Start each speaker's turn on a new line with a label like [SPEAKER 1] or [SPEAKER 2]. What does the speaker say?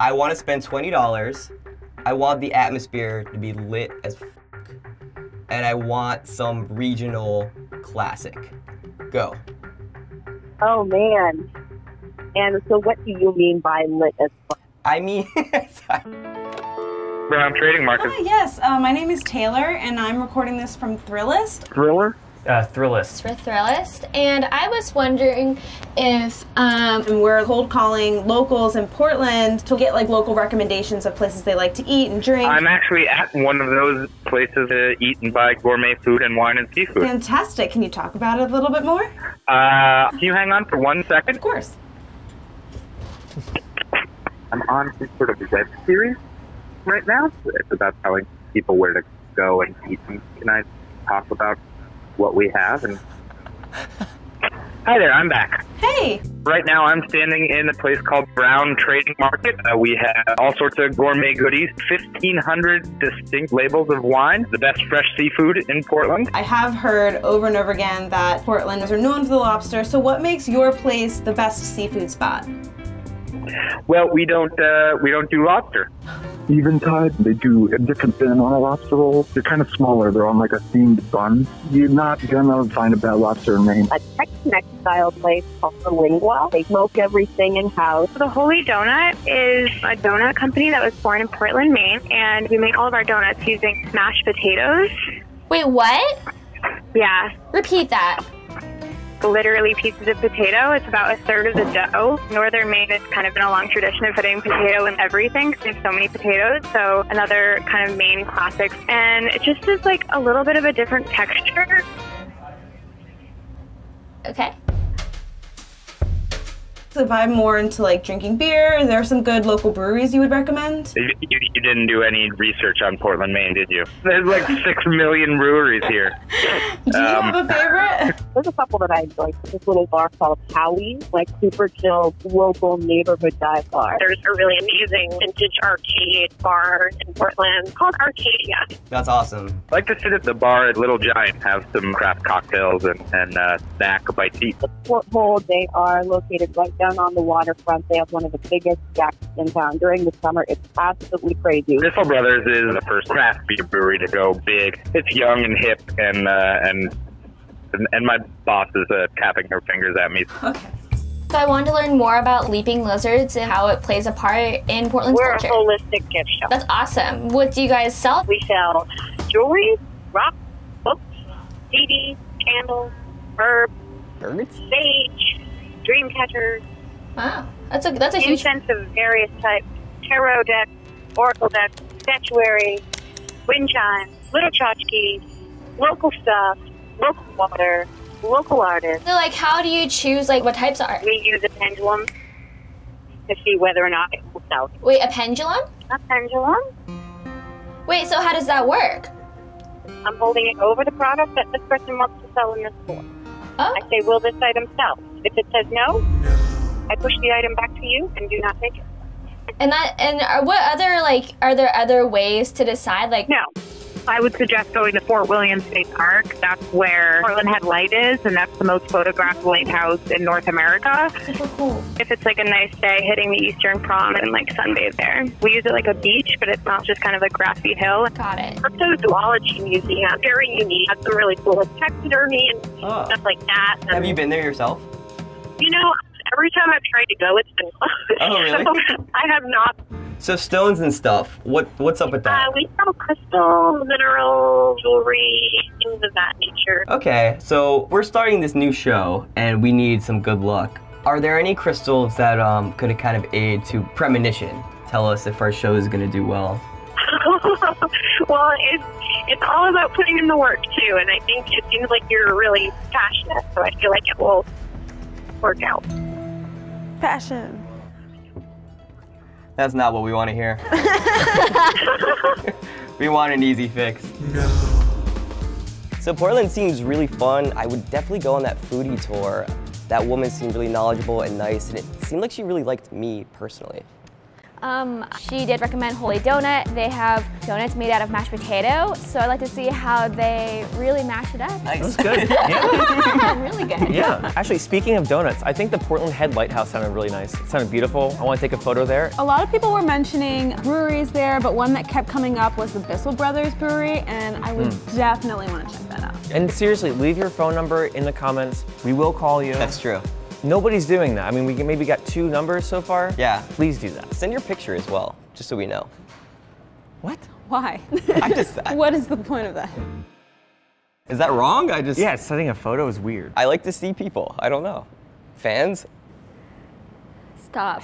[SPEAKER 1] I want to spend $20. I want the atmosphere to be lit as f- and I want some regional classic. Go.
[SPEAKER 2] Oh man. And so, what do you mean by lit as fuck?
[SPEAKER 1] I mean,
[SPEAKER 3] Brown Trading Market.
[SPEAKER 4] Hi, yes, uh, my name is Taylor, and I'm recording this from Thrillist.
[SPEAKER 3] Thriller?
[SPEAKER 5] Uh, Thrillist.
[SPEAKER 6] for Thrillist, and I was wondering if um,
[SPEAKER 4] we're cold calling locals in Portland to get like local recommendations of places they like to eat and drink.
[SPEAKER 3] I'm actually at one of those places to eat and buy gourmet food and wine and seafood.
[SPEAKER 4] Fantastic. Can you talk about it a little bit more?
[SPEAKER 3] Uh, can you hang on for one second?
[SPEAKER 4] Of course.
[SPEAKER 3] I'm on some sort of web series right now. It's about telling people where to go and eat. And can I talk about what we have? And hi there, I'm back.
[SPEAKER 4] Hey,
[SPEAKER 3] Right now, I'm standing in a place called Brown Trading Market. Uh, we have all sorts of gourmet goodies, 1,500 distinct labels of wine, the best fresh seafood in Portland.
[SPEAKER 4] I have heard over and over again that Portlanders are known for the lobster. So, what makes your place the best seafood spot?
[SPEAKER 3] Well, we don't uh, we don't do lobster.
[SPEAKER 7] Eventide. They do a different spin on a lobster roll. They're kind of smaller. They're on like a themed bun. You're not gonna find a bad lobster in Maine.
[SPEAKER 2] A Tex-Mex style place called Terlingua. They smoke everything in house.
[SPEAKER 8] The Holy Donut is a donut company that was born in Portland, Maine, and we make all of our donuts using mashed potatoes.
[SPEAKER 6] wait, what?
[SPEAKER 8] Yeah,
[SPEAKER 6] Repeat that.
[SPEAKER 8] Literally pieces of potato. It's about a third of the dough. Northern Maine has kind of been a long tradition of putting potato in everything because have so many potatoes. So another kind of Maine classic, and it just is like a little bit of a different texture.
[SPEAKER 6] Okay.
[SPEAKER 4] If I'm more into like drinking beer, There are there some good local breweries you would recommend?
[SPEAKER 3] You, you, you didn't do any research on Portland, Maine, did you? There's like six million breweries here.
[SPEAKER 4] Do you
[SPEAKER 3] Um,
[SPEAKER 4] have a favorite?
[SPEAKER 2] There's a couple that I enjoy. This little bar called Howie's, like super chill local neighborhood dive bar.
[SPEAKER 8] There's a really amazing vintage arcade bar in Portland called Arcadia.
[SPEAKER 1] That's awesome.
[SPEAKER 3] I like to sit at the bar at Little Giant, have some craft cocktails and, and uh, snack by tea.
[SPEAKER 2] Porthole, they are located right down on the waterfront. They have one of the biggest decks in town. During the summer, it's absolutely crazy.
[SPEAKER 3] Bissell Brothers is the first craft beer brewery to go big. It's young and hip, and uh, and and my boss is uh, tapping her fingers at me.
[SPEAKER 4] Okay.
[SPEAKER 6] So I wanted to learn more about leaping lizards and how it plays a part in Portland's
[SPEAKER 8] We're a holistic gift shop.
[SPEAKER 6] That's awesome. What do you guys sell?
[SPEAKER 8] We sell jewelry, rock, books, CDs, candles, herbs,
[SPEAKER 1] Birds?
[SPEAKER 8] sage, dream catchers,
[SPEAKER 6] Wow, that's a that's a huge.
[SPEAKER 8] incense of various types, tarot decks, oracle decks, statuary, wind chimes, little tchotchkes, local stuff, local water, local artists.
[SPEAKER 6] So like, how do you choose like what types are?
[SPEAKER 8] We use a pendulum to see whether or not it will sell.
[SPEAKER 6] Wait, a pendulum?
[SPEAKER 8] A pendulum?
[SPEAKER 6] Wait, so how does that work?
[SPEAKER 8] I'm holding it over the product that this person wants to sell in this store.
[SPEAKER 6] Oh,
[SPEAKER 8] I say, will this item sell? If it says no, I push the item back to you and do not take it.
[SPEAKER 6] and that and are, what other like are there other ways to decide like?
[SPEAKER 8] No. I would suggest going to Fort William State Park. That's where Portland Head Light is, and that's the most photographed lighthouse in North America.
[SPEAKER 6] Super cool.
[SPEAKER 8] If it's like a nice day, hitting the Eastern Prom and like sunbathe there. We use it like a beach, but it's not just kind of a grassy hill.
[SPEAKER 6] Got it.
[SPEAKER 8] Cryptozoology Museum, very unique. Has some really cool like, taxidermy and
[SPEAKER 1] Oh.
[SPEAKER 8] stuff like that.
[SPEAKER 1] Have you been there yourself?
[SPEAKER 8] You know, every time I've tried to go, it's been closed.
[SPEAKER 1] Oh, really?
[SPEAKER 8] So I have not.
[SPEAKER 1] So stones and stuff. What what's up with that?
[SPEAKER 8] Uh, we sell crystal, mineral, jewelry, things of that nature.
[SPEAKER 1] Okay, so we're starting this new show and we need some good luck. Are there any crystals that um, could kind of aid to premonition? Tell us if our show is going to do well.
[SPEAKER 8] well, it's, it's all about putting in the work, too, and I think it seems like you're really passionate, so I feel like it will work out.
[SPEAKER 4] Passion.
[SPEAKER 1] That's not what we want to hear. we want an easy fix. No. So Portland seems really fun. I would definitely go on that foodie tour. That woman seemed really knowledgeable and nice, and it seemed like she really liked me personally.
[SPEAKER 6] Um, she did recommend Holy Donut. They have donuts made out of mashed potato, so I'd like to see how they really mash it up.
[SPEAKER 1] Nice.
[SPEAKER 5] Good. Yeah.
[SPEAKER 6] really good.
[SPEAKER 5] yeah. Actually, speaking of donuts, I think the Portland Head Lighthouse sounded really nice. It sounded beautiful. I want to take a photo there.
[SPEAKER 4] A lot of people were mentioning breweries there, but one that kept coming up was the Bissell Brothers Brewery, and I would definitely want to check that out.
[SPEAKER 5] And seriously, leave your phone number in the comments. We will call you.
[SPEAKER 1] That's true.
[SPEAKER 5] Nobody's doing that. I mean, we maybe got two numbers so far.
[SPEAKER 1] Yeah.
[SPEAKER 5] Please do that.
[SPEAKER 1] Send your picture as well, just so we know.
[SPEAKER 5] What?
[SPEAKER 4] Why?
[SPEAKER 1] I just, I-
[SPEAKER 4] what is the point of that?
[SPEAKER 1] is that wrong? I just,
[SPEAKER 5] Yeah, setting a photo is weird.
[SPEAKER 1] I like to see people. I don't know. Fans?
[SPEAKER 6] Stop.